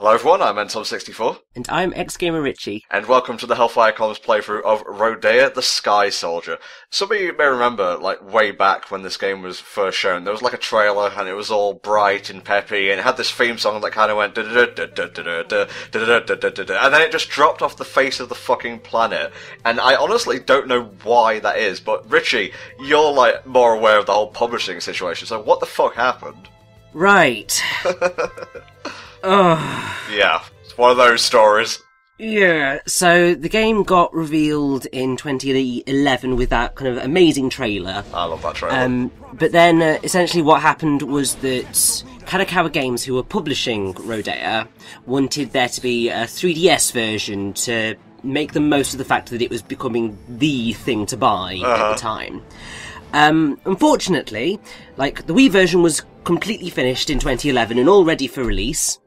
Hello everyone, I'm Anton64. And I'm Xgamer Richie. And welcome to the HellfireComms playthrough of Rodea the Sky Soldier. Some of you may remember, like, way back when this game was first shown, there was like a trailer and it was all bright and peppy and it had this theme song that kind of went and then it just dropped off the face of the fucking planet. And I honestly don't know why that is, but Richie, you're like more aware of the whole publishing situation, so what the fuck happened? Right. Ugh. Yeah, it's one of those stories. yeah. So the game got revealed in 2011 with that kind of amazing trailer. I love that trailer. Um, but then uh, essentially what happened was that Kadokawa Games, who were publishing Rodea, wanted there to be a 3DS version to make the most of the fact that it was becoming the thing to buy at the time. Um, unfortunately, like the Wii version was completely finished in 2011 and all ready for release,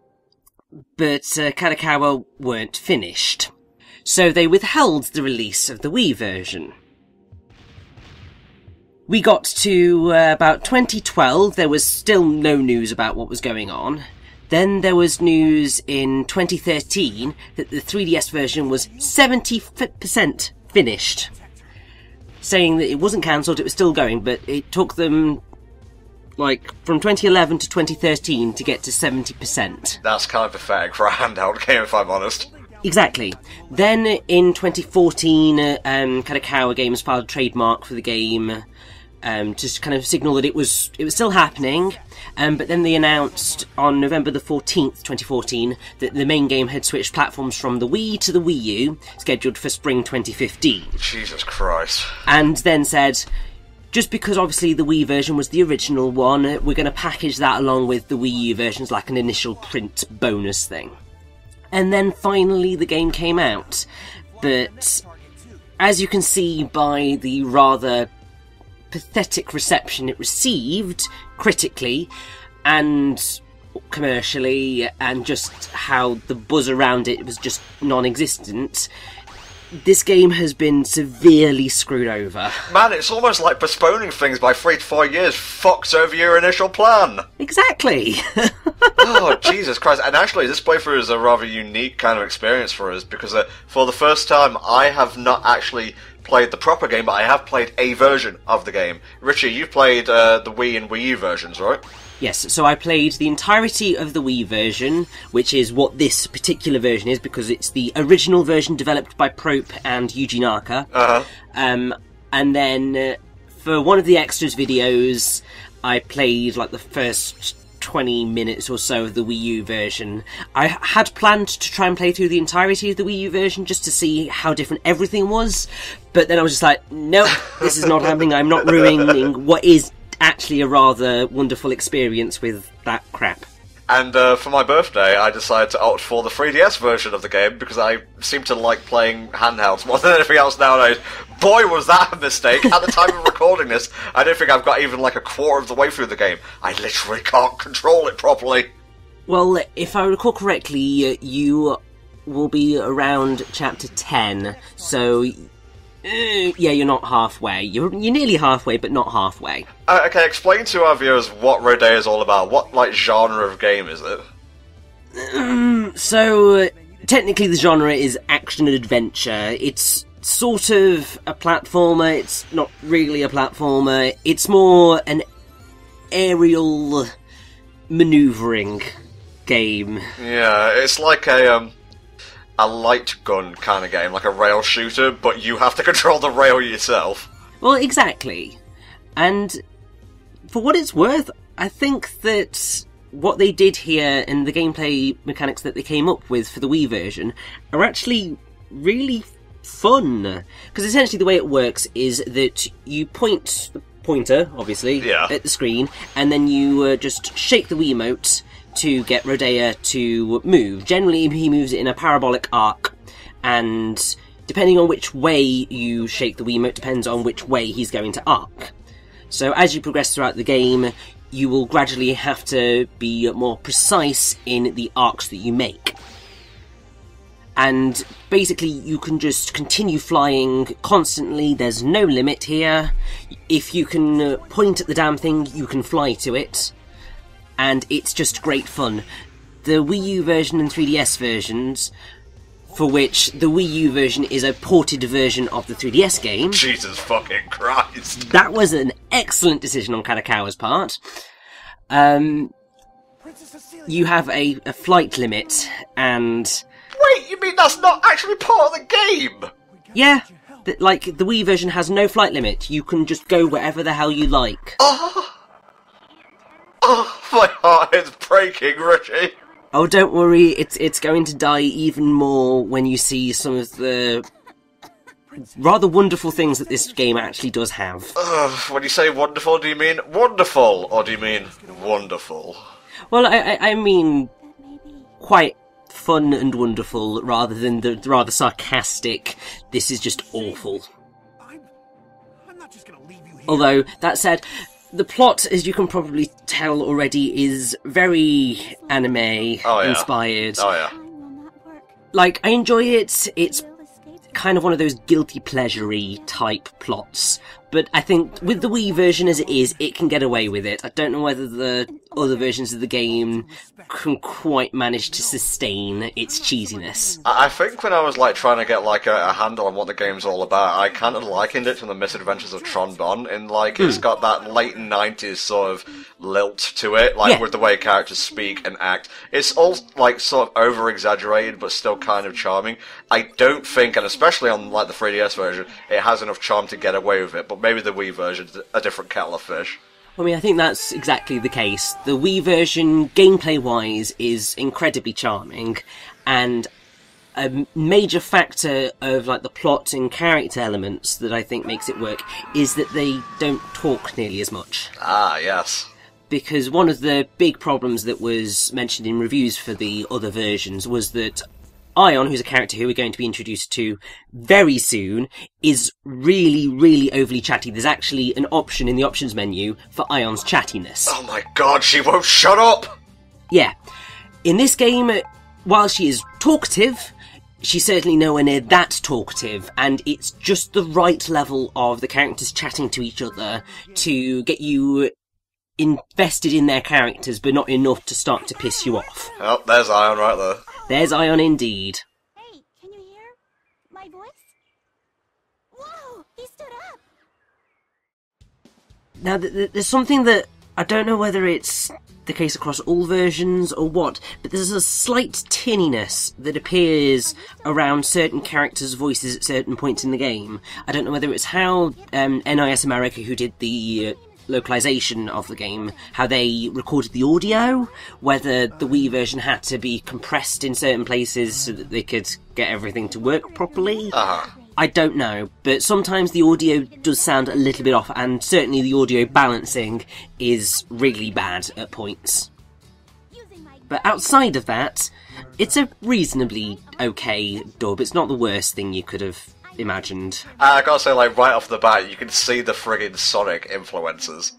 but uh, Kadokawa weren't finished. So they withheld the release of the Wii version. We got to uh, about 2012, there was still no news about what was going on. Then there was news in 2013 that the 3DS version was 70% finished. Saying that it wasn't cancelled, it was still going, but it took them like from 2011 to 2013 to get to 70%. That's kind of pathetic for a handheld game, if I'm honest. Exactly. Then in 2014, uh, um, Kadokawa Games filed a trademark for the game um, to kind of signal that it was it was still happening. Um, but then they announced on November the 14th, 2014, that the main game had switched platforms from the Wii to the Wii U, scheduled for spring 2015 Jesus Christ. and then said, just because obviously the Wii version was the original one, uh, we're going to package that along with the Wii U versions like an initial print bonus thing. And then finally the game came out. But as you can see by the rather pathetic reception it received critically and commercially and just how the buzz around it was just non-existent this game has been severely screwed over Man, it's almost like postponing things by three to four years fucks over your initial plan. exactly oh, Jesus Christ. And actually, this playthrough is a rather unique kind of experience for us because uh, for the first time, I have not actually played the proper game, but I have played a version of the game. Richie, you've played uh, the Wii and Wii U versions, right? Yes, so I played the entirety of the Wii version, which is what this particular version is because it's the original version developed by Prope and Yuji Naka. Uh huh. Um, and then uh, for one of the extras videos, I played like the first 20 minutes or so of the Wii U version. I had planned to try and play through the entirety of the Wii U version just to see how different everything was, but then I was just like, nope, this is not happening. I'm not ruining what is actually a rather wonderful experience with that crap. And uh, for my birthday, I decided to opt for the 3DS version of the game because I seem to like playing handhelds more than anything else nowadays. Boy, was that a mistake! At the time of recording this, I don't think I've got even like a quarter of the way through the game. I literally can't control it properly. Well, if I recall correctly, you will be around chapter 10, so. Uh, yeah, you're not halfway. You're, you're nearly halfway, but not halfway. Uh, okay, explain to our viewers what Rodea is all about. What like genre of game is it? So, uh, technically, the genre is action and adventure. It's sort of a platformer, it's not really a platformer. It's more an aerial maneuvering game. Yeah, it's like a um a light gun kind of game, like a rail shooter, but you have to control the rail yourself. Well, exactly. And for what it's worth, I think that what they did here and the gameplay mechanics that they came up with for the Wii version are actually really fun. Because essentially the way it works is that you point the pointer, obviously, Yeah. at the screen, and then you uh, just shake the Wiimote to get Rodea to move. Generally, he moves in a parabolic arc, and depending on which way you shake the Wiimote depends on which way he's going to arc. So as you progress throughout the game, you will gradually have to be more precise in the arcs that you make. And basically, you can just continue flying constantly. There's no limit here. If you can point at the damn thing, you can fly to it. And it's just great fun. the Wii U version and 3DS versions, for which the Wii U version is a ported version of the 3DS game. Jesus fucking Christ. That was an excellent decision on Kadokawa's part. Um, you have a, a flight limit, and Wait, you mean that's not actually part of the game? yeah, th- like the Wii version has no flight limit. You can just go wherever the hell you like. Oh, my heart is breaking, Richie. Oh, don't worry, it's it's going to die even more when you see some of the rather wonderful things that this game actually does have. Ugh, when you say wonderful, do you mean wonderful, or do you mean wonderful? Well, I, I, I mean quite fun and wonderful rather than the rather sarcastic. This is just awful. I'm, I'm not just gonna leave you here. Although that said, the plot, as you can probably tell already, is very anime Oh, yeah. inspired. Oh yeah. Mine will not work. Like I enjoy it. It's kind of one of those guilty pleasure-y type plots. But I think with the Wii version as it is, it can get away with it. I don't know whether the other versions of the game can quite manage to sustain its cheesiness. I think when I was like trying to get like a, a handle on what the game's all about, I kind of likened it to the Misadventures of Tron Bonne. In like it's hmm. got that late '90s sort of lilt to it, like Yeah. with the way characters speak and act. It's all like sort of over exaggerated, but still kind of charming. I don't think, and especially on like the 3DS version, it has enough charm to get away with it. But maybe the Wii version's a different kettle of fish. I mean, I think that's exactly the case. The Wii version, gameplay-wise, is incredibly charming, and a major factor of like the plot and character elements that I think makes it work is that they don't talk nearly as much. Ah, yes. because one of the big problems that was mentioned in reviews for the other versions was that Ion, who's a character who we're going to be introduced to very soon, is really, really overly chatty. There's actually an option in the options menu for Ion's chattiness. Oh my god, she won't shut up! Yeah. In this game, while she is talkative, she's certainly nowhere near that talkative, and it's just the right level of the characters chatting to each other to get you invested in their characters, but not enough to start to piss you off. Oh, there's Ion right there. There's Ion indeed. Hey, can you hear my voice? Whoa, he stood up. Now, th- th- there's something that I don't know whether it's the case across all versions or what, but there's a slight tinniness that appears around certain characters' voices at certain points in the game. I don't know whether it's how um, NIS America, who did the uh, localization of the game, how they recorded the audio, whether the Wii version had to be compressed in certain places so that they could get everything to work properly. Uh-huh. I don't know, but sometimes the audio does sound a little bit off, and certainly the audio balancing is really bad at points. But outside of that, it's a reasonably okay dub. It's not the worst thing you could have imagined. I gotta say, like, right off the bat, you can see the friggin' Sonic influences.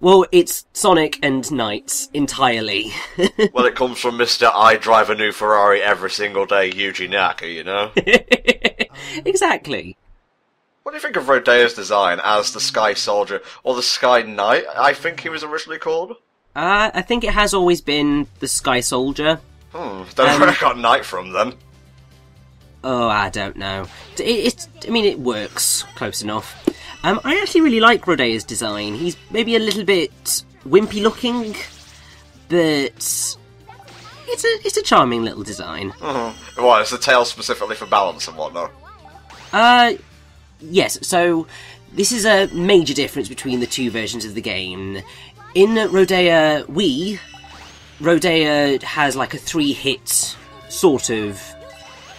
Well, it's Sonic and NiGHTS entirely. Well, it comes from Mr. I drive a new Ferrari every single day, Yuji Naka, you know? exactly. what do you think of Rodea's design as the Sky Soldier, or the Sky Knight, I think he was originally called? Uh, I think it has always been the Sky Soldier. Hmm, don't know where I got Knight from then. Oh, I don't know. It, it, I mean, it works close enough. Um, I actually really like Rodea's design. He's maybe a little bit wimpy looking, but it's a it's a charming little design. What, it's the tail specifically for balance and whatnot? Uh, yes. So this is a major difference between the two versions of the game. In Rodea Wii, Rodea has like a three-hit sort of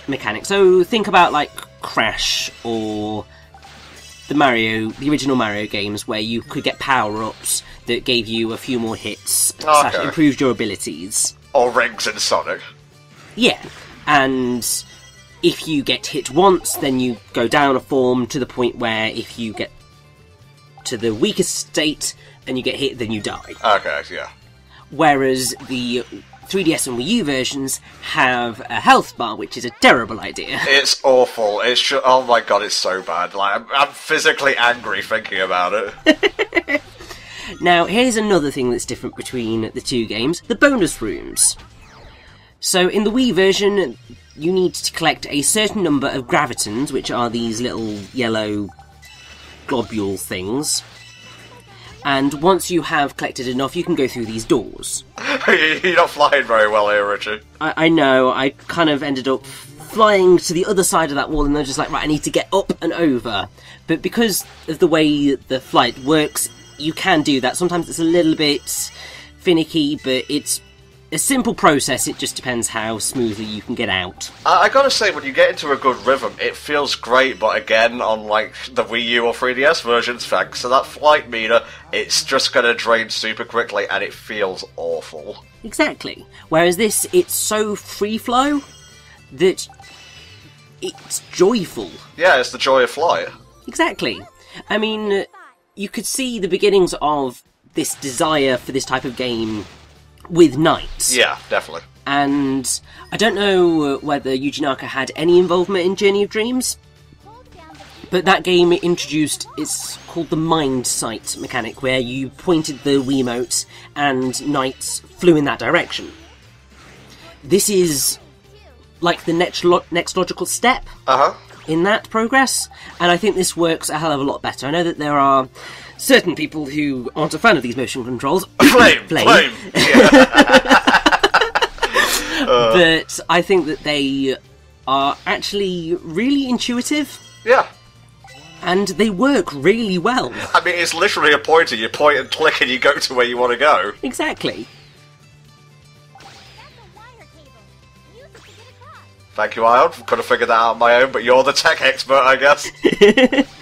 mechanic. So think about like Crash or the Mario, the original Mario games, where you could get power-ups that gave you a few more hits, slash improved your abilities. Or rings in Sonic. Yeah, and if you get hit once, then you go down a form to the point where if you get to the weakest state and you get hit, then you die. Okay, yeah. Whereas the 3DS and Wii U versions have a health bar, which is a terrible idea. It's awful. It's ju- oh my god, it's so bad. Like I'm, I'm physically angry thinking about it. Now, here's another thing that's different between the two games the bonus rooms. So in the Wii version, you need to collect a certain number of gravitons, which are these little yellow globule things. And once you have collected enough, you can go through these doors. You're not flying very well here, Richard. I, I know, I kind of ended up flying to the other side of that wall and they're just like, right, I need to get up and over. But because of the way the flight works, you can do that. Sometimes it's a little bit finicky, but it's a simple process. It just depends how smoothly you can get out. I, I gotta say, when you get into a good rhythm, it feels great, but again, on like the Wii U or 3DS versions, thanks to that flight meter, it's just gonna drain super quickly and it feels awful. Exactly. Whereas this, it's so free flow that it's joyful. Yeah, it's the joy of flight. Exactly. I mean, you could see the beginnings of this desire for this type of game with NiGHTS. Yeah, definitely. And I don't know whether Yuji Naka had any involvement in Journey of Dreams, but that game introduced it's called the Mind Sight mechanic, where you pointed the Wiimote and NiGHTS flew in that direction. This is like the next lo- next logical step Uh huh. in that progress, and I think this works a hell of a lot better. I know that there are certain people who aren't a fan of these motion controls, Flame, Flame. flame. Yeah. Uh. but I think that they are actually really intuitive yeah. and they work really well. I mean, it's literally a pointer. You point and click, and you go to where you want to go. Exactly. That's a wire cable. Use it to get across. Thank you, Ion. Could have figured that out on my own, but you're the tech expert, I guess.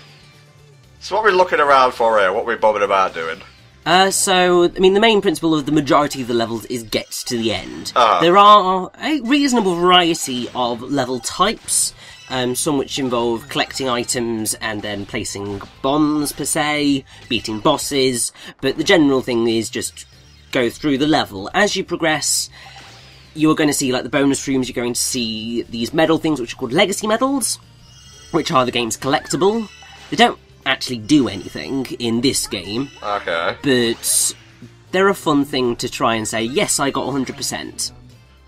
so, what are we looking around for here? What are we bobbing about doing? Uh, so, I mean, the main principle of the majority of the levels is get to the end. Ah. There are a reasonable variety of level types, um, some which involve collecting items and then placing bombs per se, beating bosses, but the general thing is just go through the level. As you progress, you're going to see like the bonus rooms, you're going to see these medal things which are called legacy medals, which are the game's collectible. They don't actually do anything in this game, Okay. but they're a fun thing to try and say, yes, I got 100%.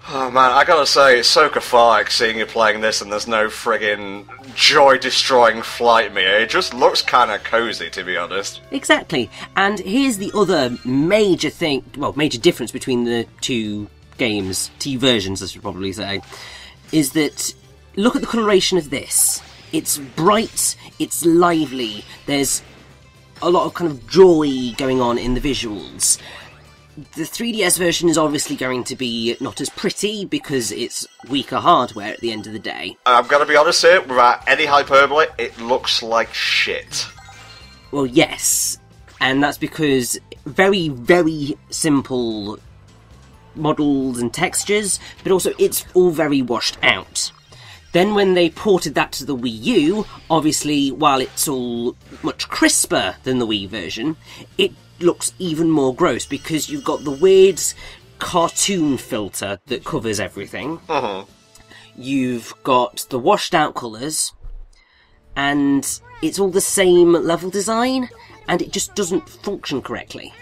Oh man, I gotta say, it's so cathartic seeing you playing this and there's no friggin' joy destroying flight meter. It just looks kinda cozy, to be honest. Exactly. And here's the other major thing, well, major difference between the two games, two versions, I should probably say, is that look at the coloration of this. It's bright, it's lively, there's a lot of kind of joy going on in the visuals. The 3DS version is obviously going to be not as pretty because it's weaker hardware at the end of the day. I'm gonna be honest here, without any hyperbole, it looks like shit. Well, yes, and that's because very, very simple models and textures, but also it's all very washed out. Then, when they ported that to the Wii U, obviously, while it's all much crisper than the Wii version, it looks even more gross because you've got the weird cartoon filter that covers everything. Uh-huh. You've got the washed out colours, and it's all the same level design, and it just doesn't function correctly.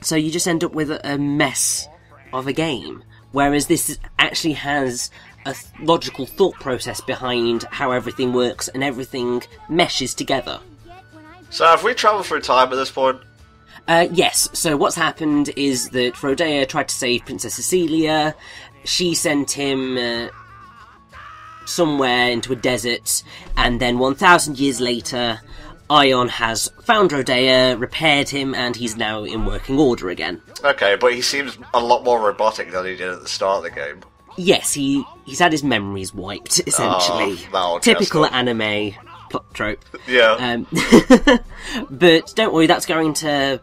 So you just end up with a a mess of a game. Whereas this actually has a logical thought process behind how everything works and everything meshes together. So have we travelled through time at this point? Uh, yes, so what's happened is that Rodea tried to save Princess Cecilia. She sent him uh, somewhere into a desert, and then 1,000 years later, Ion has found Rodea, repaired him, and he's now in working order again. Okay, but he seems a lot more robotic than he did at the start of the game. Yes, he he's had his memories wiped, essentially. Oh, Typical anime plot trope. Yeah. Um, but don't worry, that's going to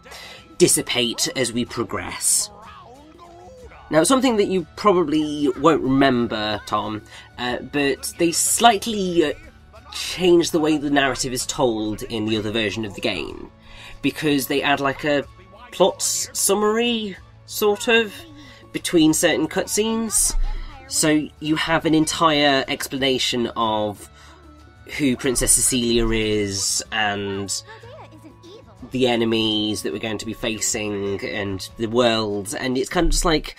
dissipate as we progress. Now, something that you probably won't remember, Tom, uh, but they slightly uh, changed the way the narrative is told in the other version of the game. Because they add like a plot summary, sort of, between certain cutscenes. So you have an entire explanation of who Princess Cecilia is and the enemies that we're going to be facing and the worlds and it's kind of just like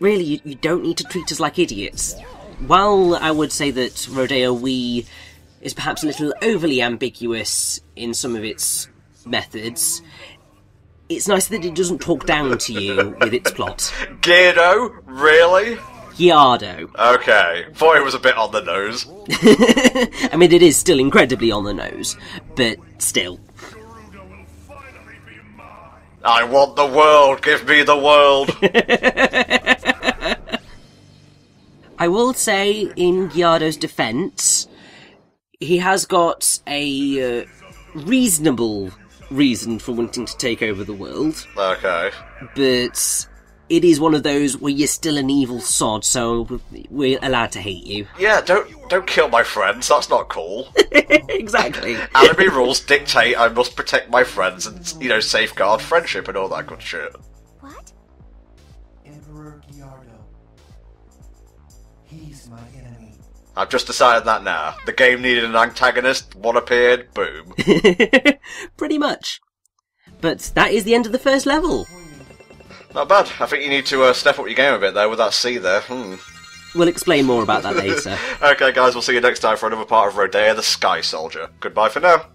really, you, you don't need to treat us like idiots. While I would say that Rodea Wii is perhaps a little overly ambiguous in some of its methods, it's nice that it doesn't talk down to you with its plot. Geardo? Really? Geardo. Okay. Boy, it was a bit on the nose. I mean, it is still incredibly on the nose, but still. I want the world. Give me the world. I will say, in Geardo's defense, he has got a uh, reasonable reason for wanting to take over the world, okay. but it is one of those where you're still an evil sod, so we're allowed to hate you. Yeah, don't don't kill my friends. That's not cool. exactly. Anime rules dictate I must protect my friends and you know safeguard friendship and all that good shit. What? Emperor Geardo. He's my enemy. I've just decided that now. The game needed an antagonist. One appeared. Boom. Pretty much. But that is the end of the first level. Not bad. I think you need to uh, step up your game a bit there with that C there. Hmm. We'll explain more about that later. Okay, guys, we'll see you next time for another part of Rodea the Sky Soldier. Goodbye for now.